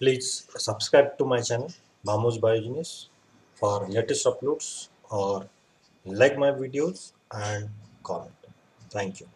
Please subscribe to my channel Bhamu's Biogenius for latest uploads or like my videos and comment. Thank you.